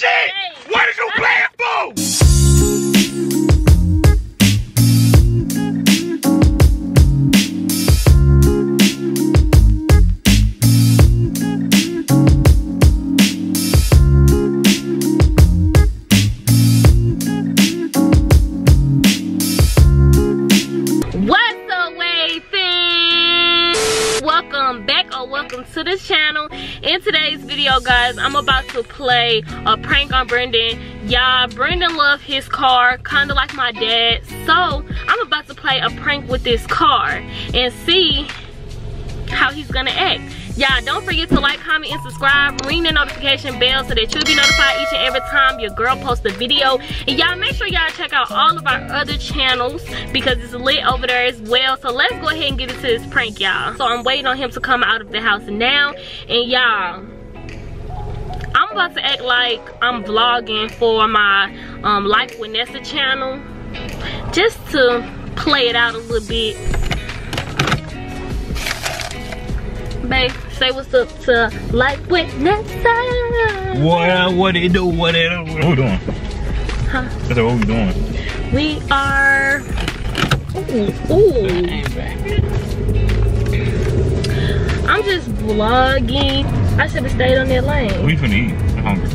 shit! I'm about to play a prank on Brendon. Y'all, Brendon love his car, kind of like my dad. So, I'm about to play a prank with this car and see how he's gonna act. Y'all, don't forget to like, comment, and subscribe. Ring the notification bell so that you'll be notified each and every time your girl posts a video. And y'all, make sure y'all check out all of our other channels because it's lit over there as well. So let's go ahead and get into this prank, y'all. So I'm waiting on him to come out of the house now. And y'all, I'm about to act like I'm vlogging for my um, Life with Nessa channel. Just to play it out a little bit. Babe, say what's up to Life with Nessa. What, what it do? What it do? What we doing? Huh? That's what we doing. We are. Ooh, ooh. I'm just vlogging. I should have stayed on that lane. We finna eat. I'm hungry.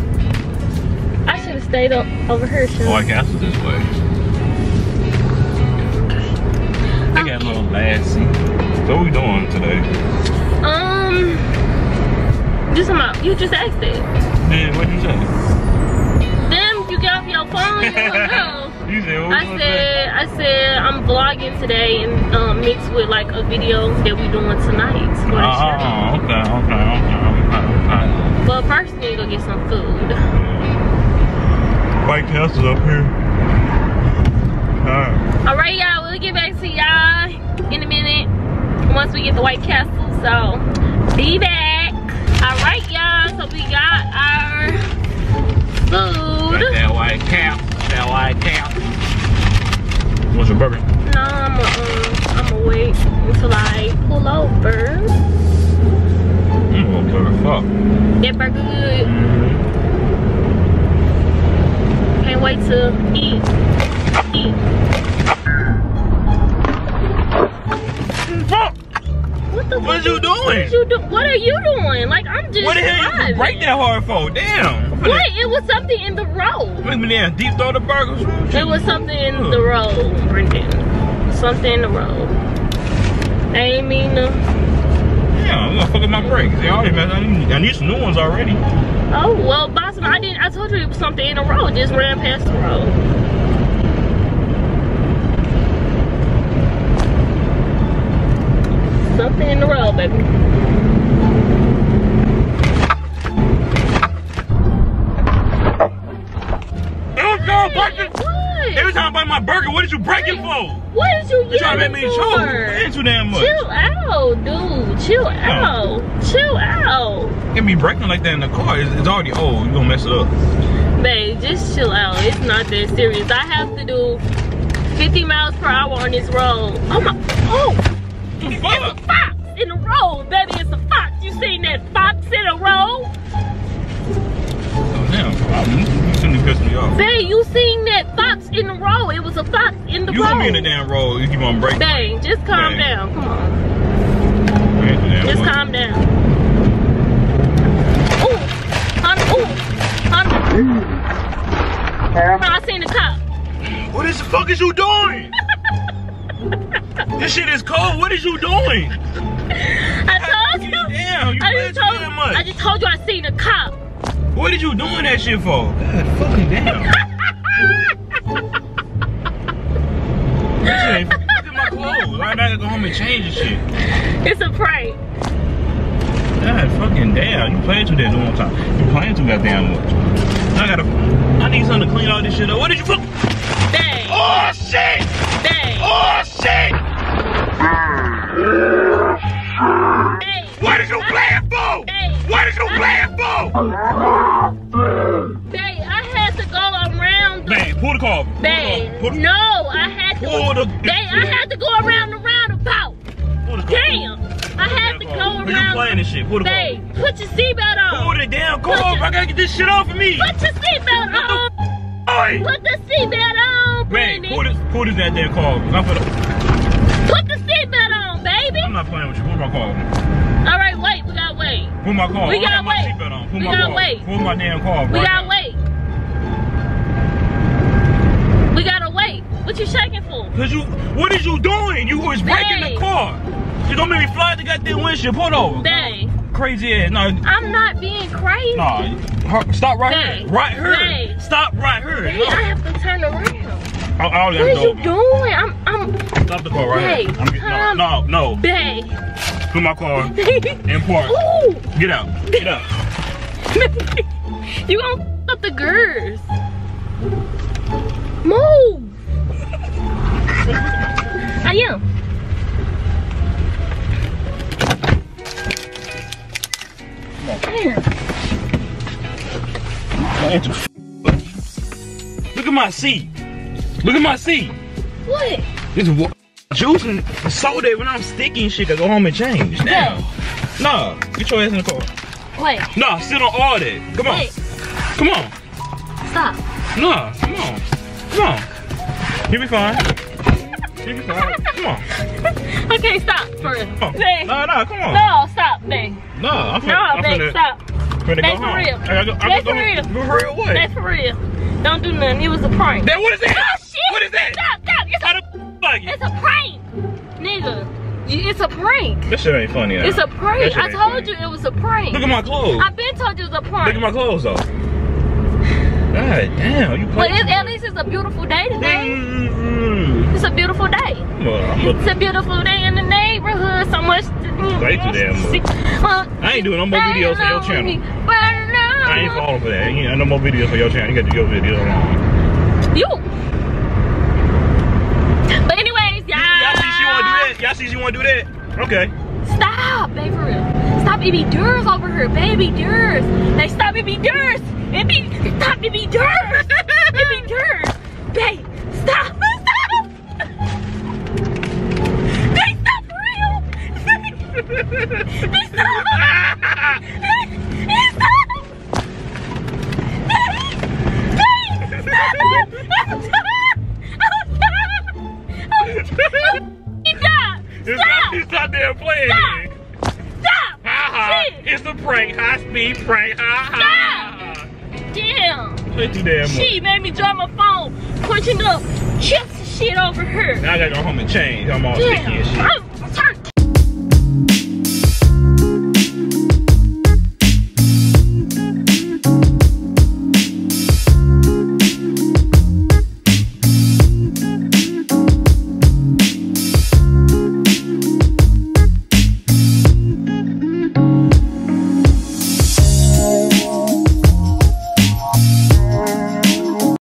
I should have stayed o- over here, Sean. White Castle this way. They got a little. So what we doing today? Um, just about you just asked it. Man, what'd you say? Then you get off your phone. You. You said what I said, I said I'm vlogging today and um, mixed with like a video that we doing tonight. Oh, okay, okay, okay, okay. First, we need to go get some food. White Castle's up here. Alright. All right, y'all. We'll get back to y'all in a minute once we get the White Castle. So, be back. All right, y'all. So we got our Got food. that white cap. That white cap. What's your burger? That burger good. Can't wait to eat. Eat. What the What fuck you What doing? is you do? What are you doing? Like I'm just. What the hell you driving. break that hard for? Damn. What? It was something in the road. Make me damn deep throw the burgers. It was something in the road, Brendon. Something in the road. I ain't mean to. I'm gonna fuck up my brakes. They already messed. I need, I need some new ones already. Oh well, boss. I didn't. I told you it was something in the road. Just ran past the road. Something in the road, baby. Time bite my burger, what did you break it for? What is you You trying to make me choke? Ain't too damn much. Chill out, dude. Chill out. Chill out. Can't be breaking like that in the car. It's, it's already old. You gonna mess it up. Babe, just chill out. It's not that serious. I have to do 50 miles per hour on this road. Oh my, oh, it's a fox in the road, baby. It's a fox. You seen that fox in the road? Damn. You, you shouldn't have pissed me off. Babe, you seen that fox in the road? It was a fox in the You road. gonna be in the damn road. You keep on breaking. Babe, just calm Babe. down. Come on. Ain't Just much. calm down. Ooh, Honda, ooh, Honda. I seen the cop. What is the fuck is you doing? this shit is cold. What is you doing? I told you. Damn, you I playing just too told, damn much. I just told you I seen a cop. What did you doing that shit for? God fucking damn. this shit ain't fucking my clothes. I gotta go home and change this shit. It's a prank. God fucking damn. You playing too damn one time. You playing too goddamn much. I gotta. I need something to clean all this shit up. What did you fuck? Dang, Oh shit! dang. Oh shit! Hey, What is you playing for? Hey. What is you playing for? Babe, the, no, I had to. the, Babe, I had to go around the roundabout. the. Damn, I had to go the You ground. playing this shit. Pull the Babe, put your seatbelt on. Pull the damn car off. I gotta get this shit off of me. Put your seatbelt on. Oi. Put the seatbelt on, Brandon. pull this, pull this goddamn car. off. Put the seatbelt on, baby. I'm not playing with you. Pull my car. All right, wait. We gotta wait. Pull my car. We gotta got my wait. seatbelt on. Pull We my gotta car. wait. Pull my damn car. We right gotta now. wait. We gotta wait. What you shaking for? Cause you, what is you doing? You was breaking Babe. the car. You don't make me fly the goddamn windshield. Pull over. Babe, Crazy ass. No, I'm not being crazy. no. her- Stop right here. Right here. Babe. Stop right here. Babe, No. I have to turn around. I, I What are you doing? I'm, I'm, Stop the car right Babe, here. I'm no, no, no. babe. Put my car in park. Ooh, Get out. Get out. you gonna up the girls. Move. I am. Damn. Look at my seat. Look at my seat. What? It's wa- juice and soda when I'm sticky and shit. I go home and change. Now. Nah, get your ass in the car. Wait, Nah, sit on all that. Come on. wait, Come on. stop. Nah, come on. Come on. You'll be fine. You'll be fine. Come on. Okay, stop for real. Come on. Babe. Nah, nah, come on. No, stop, babe. Nah, I'm finna, No, I'm babe, finna, stop. finna go for real. I gotta go, I Babe, gotta for real. go hurry away. That's for real. Don't do nothing. It was a prank. That, what is that? Oh, shit. What is that? Stop, stop. It's How a, the f- like it's a prank. Nigga, it's a prank. This shit ain't funny. now. It's a prank. I told funny. you it was a prank. Look at my clothes. I've been told you it was a prank. Look at my clothes though. God damn, you But it, at least it's a beautiful day today. Mm-hmm. It's a beautiful day. Well, It's a beautiful day in the neighborhood. So much. To, Play too damn much. I ain't doing no more videos for your channel. I ain't falling for that. You ain't no more videos for your channel. You got to do your videos alone. You. But anyways, y'all. Y'all see she want to do that? Y'all see she want to do that? Okay. Stop, baby. Stop be Durs over here, baby Durs. They stop baby. Durs. It be stop it be Durs. it be Durs. Babe, stop. Stop. They stop for real. they stop. They stop. They stop. Stop. It's Stop. not, it's not there playing. Stop. Stop. Ha ha. It's the prank. High speed prank. Ha ha. Damn. Damn. She made me drop my phone, punching up chips and shit over her. Now I got to go home and change. I'm all sticky and shit. I'm